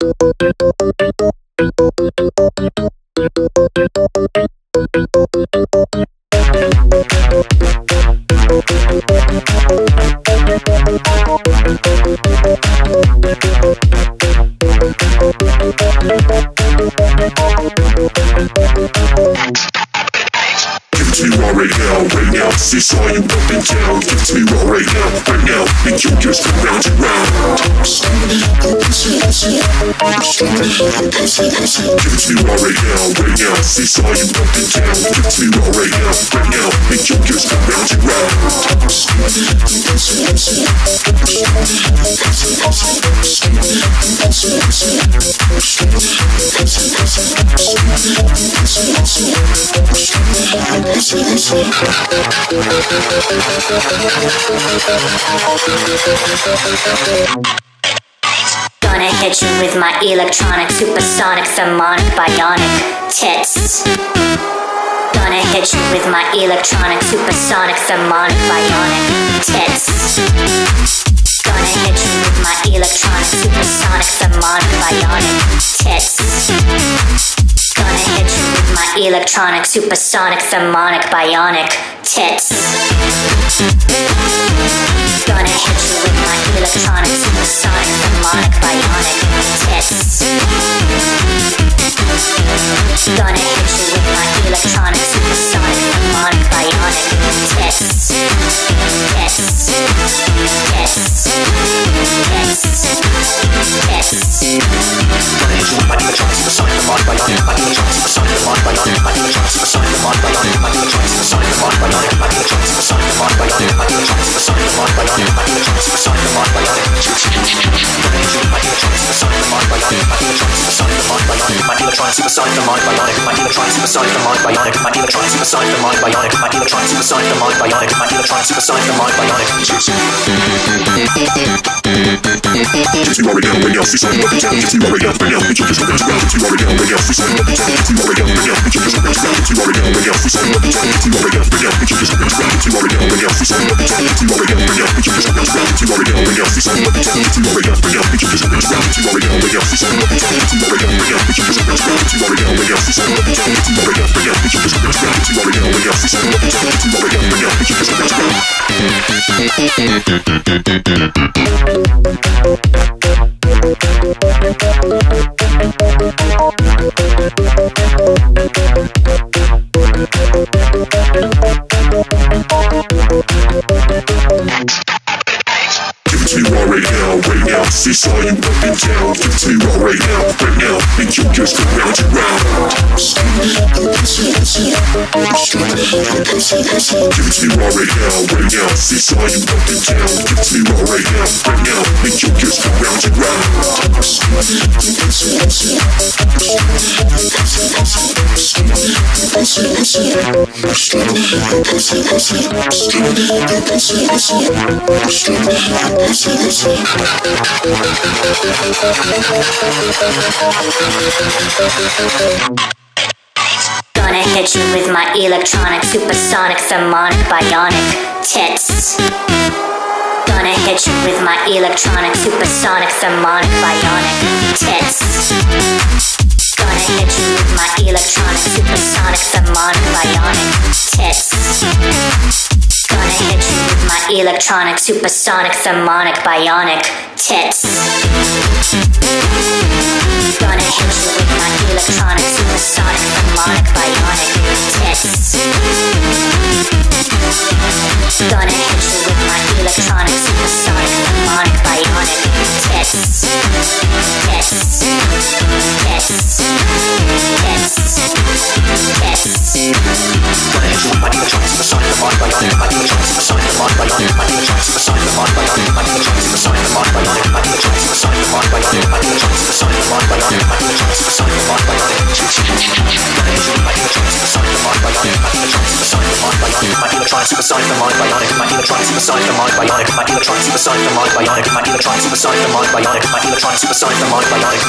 Thank you. Give me right now, right now. See, saw you up and down. Give to me right now, right now. Make you just go round and round. Give it to me right now, right now. See, saw you up and down. Give to me right now, right now. Make you just go round and round. Gonna hit you with my electronic, supersonic, thermonic, bionic tits. Gonna hit you with my electronic, supersonic, thermonic, bionic tits. Gonna hit you with my electronic, supersonic, electronic, supersonic, thermonic, bionic tits. Gonna hit you with my Electronic supersonic thermonic bionic, my electronic supersonic thermonic bionic, my electronic supersonic thermonic bionic, my electronic supersonic thermonic bionic, my electronic supersonic bionic. To me raw right now, right now. See, saw you up and down. Right now, right now. Make you just go round and round. Give it to me raw right now, right now. See, saw you up and down. Right now, right now. Make you just go round and round. Give it to me raw right now, right now. See, saw you up and down. Right now, right now. Make you just go round and round. Give it to me raw right now, right now. See, saw you up and down. Give it to me raw right now, right now. Make you just go round and round. Give it to me raw right now, right now. See, saw you up and down. Give it to me raw right now, right now. Make right now, right now. See, saw you See, saw you and down. Give it to me raw right now, right now. Make you just go round and round. Give it to me raw right now, right now. See, saw you and. Give it to me raw right now, right now. Make you just go round and round. Gonna hit you with my electronic, supersonic, thermonic, bionic tits. Gonna hit you with my electronic, supersonic, thermonic, bionic tits. Gonna hit you with my electronic, supersonic, thermonic, bionic tits. Electronic, supersonic, thermonic, bionic tits. Gonna hit you with my electronic, supersonic, beside the mind bionic, my electronics beside the mind bionic, my electronics beside the mind bionic, my electronics beside the mind bionic, my electronics beside the mind bionic.